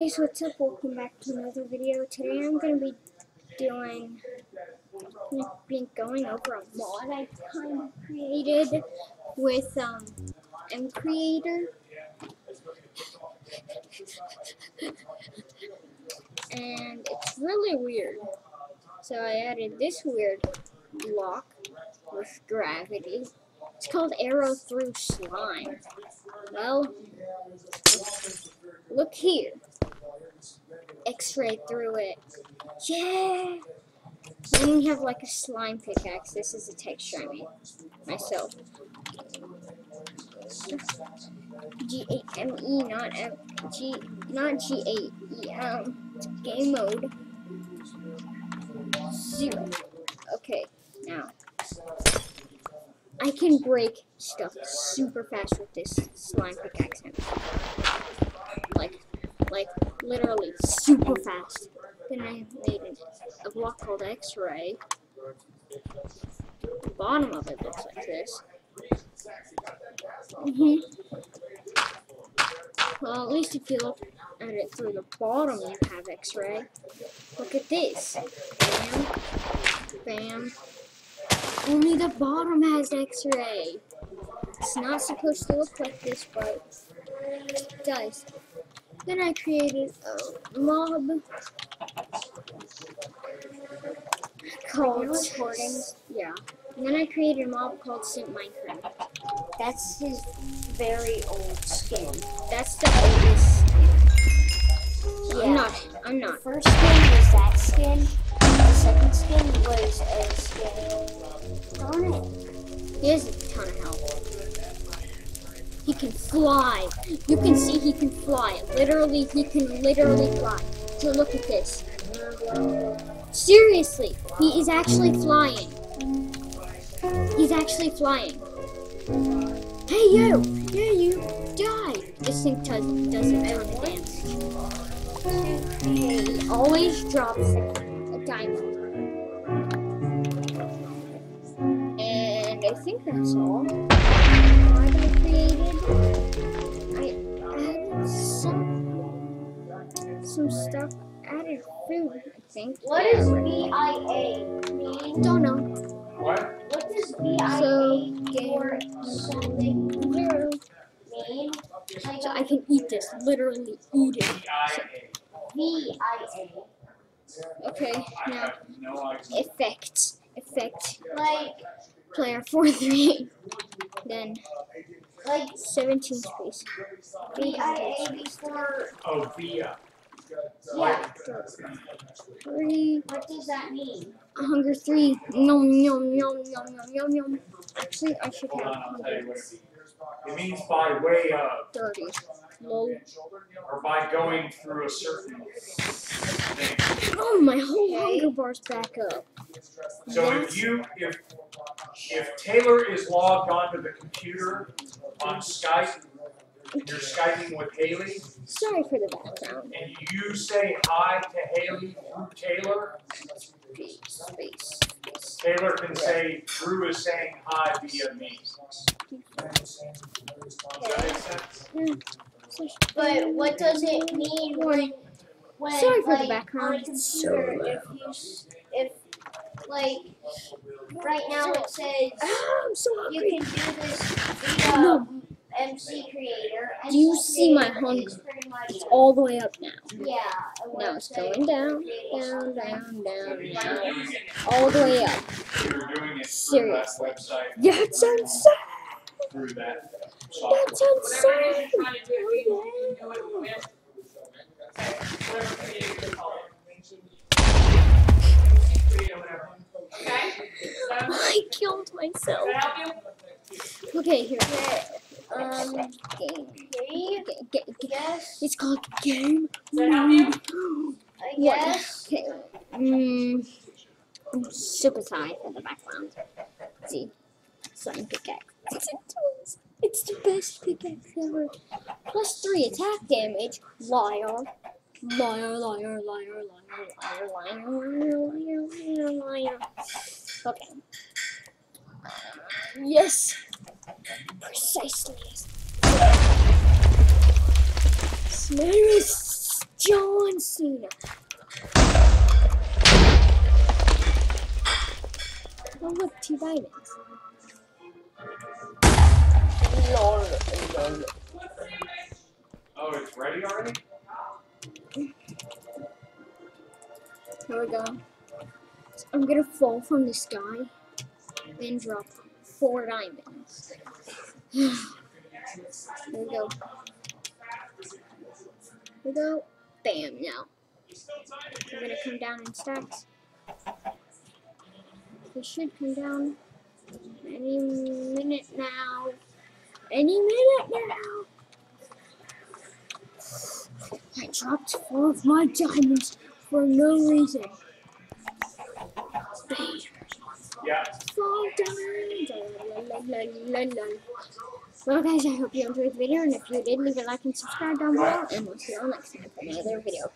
Hey, so what's up? Welcome back to another video. Today I'm going to be doing, been going over a mod I kind of created with um, MCreator. and it's really weird. So I added this weird block with gravity. It's called Arrow Through Slime. Well, look here. X-ray through it. Yeah! Then we have like a slime pickaxe. This is a texture I made myself. G8ME, not M G not G8E. Um game mode. Zero. Okay, now I can break stuff super fast with this slime pickaxe. Literally super fast. Then I made a block called X-ray. The bottom of it looks like this. Mm -hmm. Well, at least if you look at it through the bottom, you have X-ray. Look at this. Bam. Bam. Only the bottom has X-ray. It's not supposed to look like this, but it does. Then I created a mob called recordings. Yeah. And then I created a mob called Simp Minecraft. That's his very old skin. That's the oldest skin. Yeah. I'm not. I'm not. The first skin was that skin. The second skin was a skin. Darn it. He has a ton of. He can fly. You can see he can fly. Literally, he can literally fly. So look at this. Seriously, he is actually flying. He's actually flying. Hey you! Yeah, you die! This thing does, does a ton of damage. He always drops a diamond. I think that's all. some stuff added food, I think. What does VIA mean? Don't know. What? What does VIA so, or something zero. mean? Like So I can eat this, literally eat it. So, VIA. okay, now have no idea. Effect. Like, Player 4 3. Then 17 space. Oh, Via. Yeah. Three. What does that mean? Hunger 3. Nom nom nom nom nom nom nom. Actually, I should have on, I'll tell you what it means. It means by way of, 30. Lol. or by going through a certain thing. Oh, my whole hunger bar's back up. So That's- if you, if, if Taylor is logged onto the computer on Skype, you're Skyping with Haley, Sorry for the background. and you say hi to Haley through Taylor, Space, space, space. Taylor can say, Drew is saying hi via me. Does that make sense? But what does it mean when, when Sorry for the like, background, on a it's so computer, if you, s- if, like, right now it says I'm so you can do this via No. MC Creator. Do you MC see my Creator hunger? is pretty much, It's all the way up now. yeah. a Now it's going down, down, down, down, down, all the way up. You're it through that Seriously. That's insane. through that software. That's insane. I killed myself. Okay, here. Um, game. Three, Ga- ga- ga- yes, It's called game. I What? guess. Okay. Mm, I'm super sorry for the background. See, slime pickaxe. It's, it's the best pickaxe ever. Plus three attack damage. Liar. Liar, liar, liar, liar, liar, liar, liar, liar, liar, liar. Okay. Yes. Precisely. Yes. Smash. John Cena. Oh look, two diamonds. Lol, lol. Oh, it's ready already? Here we go. I'm gonna fall from the sky and drop four diamonds. there we go. There we go. Bam, now. We're gonna come down in stacks. They should come down any minute now. Any minute now. I dropped four of my diamonds for no reason. Bam. Yeah. Well, guys, I hope you enjoyed the video, and if you did, leave a like and subscribe down below, and we'll see you all next time for another video.